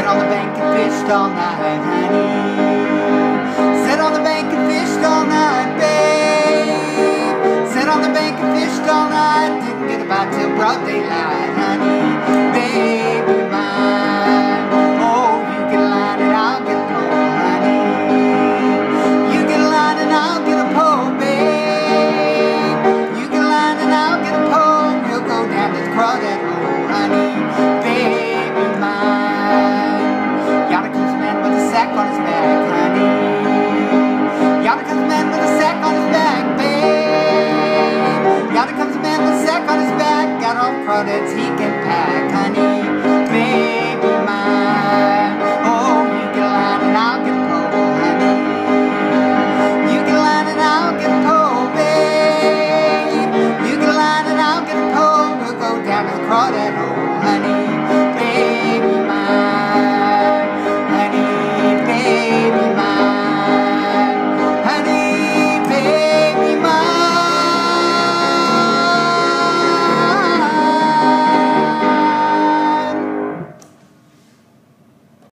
Sat on the bank and fished all night, honey. Sat on the bank and fished all night, babe. Sat on the bank and fished all night. Didn't get about till broad daylight. of products he can pack.